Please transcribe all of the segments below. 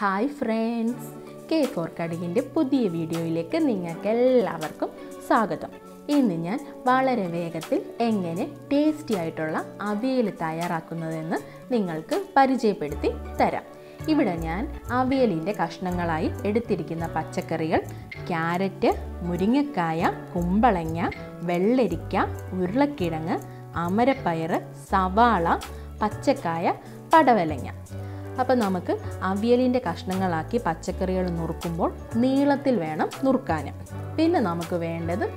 Hi friends K four കടുകിന്റെ പുതിയ വീഡിയോയിലേക്ക് നിങ്ങൾക്ക് എല്ലാവർക്കും സ്വാഗതം. ഇന്ന് ഞാൻ വളരെ വേഗത്തിൽ എങ്ങനെ ടേസ്റ്റി ആയിട്ടുള്ള അവിയൽ തയ്യാറാക്കുന്നതെന്ന് നിങ്ങൾക്ക് പരിചയപ്പെടുത്തി തരാം. ഇവിടെ ഞാൻ അവിയലിന്റെ കഷ്ണങ്ങളായി എടുത്തിരിക്കുന്ന പച്ചക്കറികൾ ക്യാരറ്റ് മുരിങ്ങക്കായ കുമ്പളങ്ങ വെള്ളരിക്ക ഉരുളക്കിഴങ്ങ് അമരപ്പയർ സവാള പച്ചക്കായ പടവലങ്ങ. അപ്പോൾ നമുക്ക് അവിയലിന്റെ കഷ്ണങ്ങളാക്കി പച്ചക്കറികൾ നുറുക്കുമ്പോൾ നീളത്തിൽ വേണം നുറുക്കാൻ. പിന്നെ നമുക്ക് വേണ്ടത്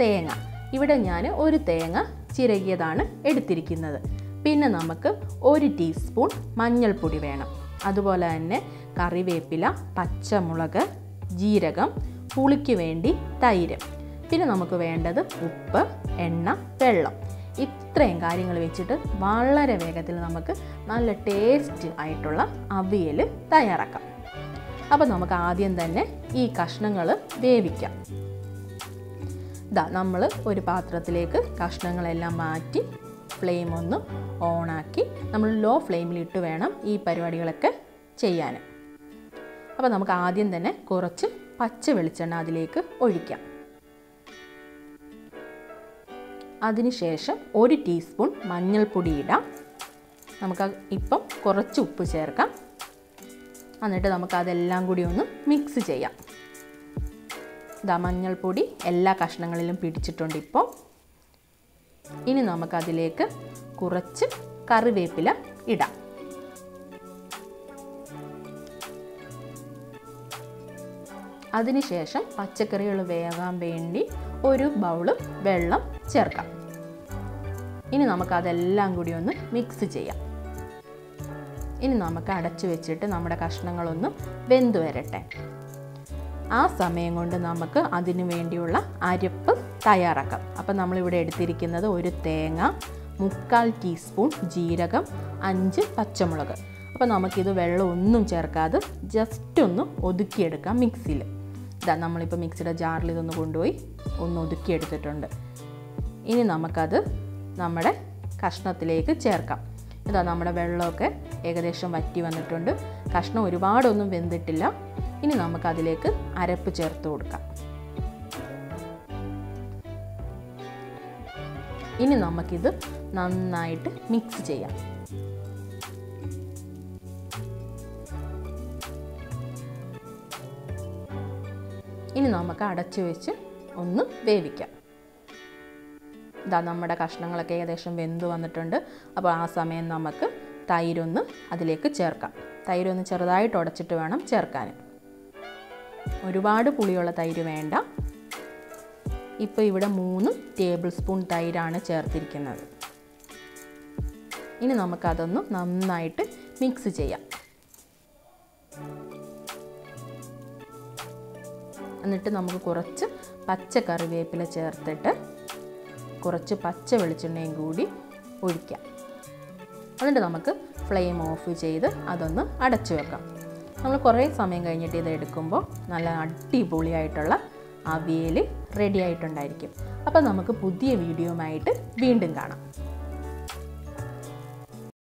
തേങ്ങ. ഇവിടെ ഞാൻ ഒരു തേങ്ങ ചിരകിയതാണ് എടുത്തിരിക്കുന്നത്. പിന്നെ നമുക്ക് ഒരു ടീസ്പൂൺ മഞ്ഞൾപ്പൊടി വേണം. അതുപോലെ തന്നെ കറിവേപ്പില പച്ചമുളക് ജീരകം പുളിക്ക് വേണ്ടി തൈര്. പിന്നെ നമുക്ക് വേണ്ടത് ഉപ്പ് എണ്ണ വെള്ളം. ഇത്രയും കാര്യങ്ങൾ വെച്ചിട്ട് വളരെ വേഗത്തിൽ നമുക്ക് നല്ല ടേസ്റ്റ് ആയിട്ടുള്ള അവിയൽ തയ്യാറാക്കാം. അപ്പോൾ നമുക്ക് ആദ്യം തന്നെ ഈ കഷ്ണങ്ങൾ വേവിക്കാം. ഇതാ നമ്മൾ ഒരു പാത്രത്തിലേക്ക് കഷ്ണങ്ങളെല്ലാം മാറ്റി ഫ്ലെയിം ഒന്ന് ഓണാക്കി നമ്മൾ ലോ ഫ്ലെയിമിലിട്ട് വേണം ഈ പരിപാടികളൊക്കെ ചെയ്യാൻ അപ്പോൾ നമുക്ക് ആദ്യം തന്നെ കുറച്ച് പച്ച വെളിച്ചെണ്ണ അതിലേക്ക് ഒഴിക്കാം. അതിനുശേഷം ഒരു ടീസ്പൂൺ മഞ്ഞൾപ്പൊടി ഇടാം. നമുക്ക് ഇപ്പം കുറച്ച് ഉപ്പ് ചേർക്കാം. എന്നിട്ട് നമുക്ക് അതെല്ലാം കൂടി ഒന്ന് മിക്സ് ചെയ്യാം. ഇതാ മഞ്ഞൾപ്പൊടി എല്ലാ കഷ്ണങ്ങളിലും പിടിച്ചിട്ടുണ്ട് ഇപ്പോൾ ഇനി നമുക്കതിലേക്ക് കുറച്ച് കറിവേപ്പില ഇടാം. അതിനുശേഷം പച്ചക്കറികൾ വേകാൻ വേണ്ടി ഒരു ബൗൾ വെള്ളം ചേർക്കാം. ഇനി നമുക്ക് നമുക്കതെല്ലാം കൂടി ഒന്ന് മിക്സ് ചെയ്യാം. ഇനി നമുക്ക് അടച്ചു വെച്ചിട്ട് നമ്മുടെ കഷ്ണങ്ങളൊന്ന് വെന്ത് വരട്ടെ. ആ സമയം കൊണ്ട് നമുക്ക് അതിനു വേണ്ടിയുള്ള അരപ്പ് തയ്യാറാക്കാം. അപ്പം നമ്മളിവിടെ എടുത്തിരിക്കുന്നത് ഒരു തേങ്ങ മുക്കാൽ ടീസ്പൂൺ ജീരകം അഞ്ച് പച്ചമുളക്. അപ്പോൾ നമുക്കിത് വെള്ളം ഒന്നും ചേർക്കാതെ ജസ്റ്റ് ഒന്ന് ഒതുക്കിയെടുക്കാം മിക്സിയിൽ നമ്മളിപ്പോൾ മിക്സിയുടെ ജാറിൽ ഇതൊന്ന് കൊണ്ടുപോയി ഒന്ന് ഒതുക്കിയെടുത്തിട്ടുണ്ട് ഇനി നമുക്കത് നമ്മുടെ കഷ്ണത്തിലേക്ക് ചേർക്കാം. ഇതാ നമ്മുടെ വെള്ളമൊക്കെ ഏകദേശം വറ്റി വന്നിട്ടുണ്ട്. കഷ്ണം ഒരുപാടൊന്നും വെന്തിട്ടില്ല. ഇനി നമുക്കതിലേക്ക് അരപ്പ് ചേർത്ത് കൊടുക്കാം. ഇനി നമുക്കിത് നന്നായിട്ട് മിക്സ് ചെയ്യാം. ഇനി നമുക്ക് അടച്ചു വെച്ച് ഒന്ന് വേവിക്കാം. ഇതാ നമ്മുടെ കഷ്ണങ്ങളൊക്കെ ഏകദേശം വെന്ത് വന്നിട്ടുണ്ട്. അപ്പോൾ ആ സമയം നമുക്ക് തൈരൊന്ന് അതിലേക്ക് ചേർക്കാം. തൈരൊന്ന് ചെറുതായിട്ട് ഉടച്ചിട്ട് വേണം ചേർക്കാൻ ഒരുപാട് പുളിയുള്ള തൈര് വേണ്ട. ഇപ്പോൾ ഇവിടെ മൂന്ന് ടേബിൾ സ്പൂൺ തൈരാണ് ചേർത്തിരിക്കുന്നത്. ഇനി നമുക്കതൊന്ന് നന്നായിട്ട് മിക്സ് ചെയ്യാം. എന്നിട്ട് നമുക്ക് കുറച്ച് പച്ച കറിവേപ്പില ചേർത്തിട്ട് കുറച്ച് പച്ച വെളിച്ചെണ്ണയും കൂടി ഒഴിക്കാം. എന്നിട്ട് നമുക്ക് ഫ്ലെയിം ഓഫ് ചെയ്ത് അതൊന്ന് അടച്ചു വെക്കാം. നമ്മൾ കുറേ സമയം കഴിഞ്ഞിട്ട് ഇത് എടുക്കുമ്പോൾ നല്ല അടിപൊളിയായിട്ടുള്ള അവിയൽ റെഡി ആയിട്ടുണ്ടായിരിക്കും. അപ്പോൾ നമുക്ക് പുതിയ വീഡിയോയുമായിട്ട് വീണ്ടും കാണാം.